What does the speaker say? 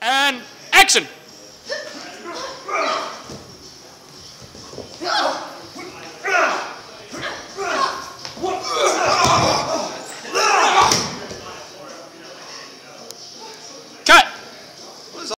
And action!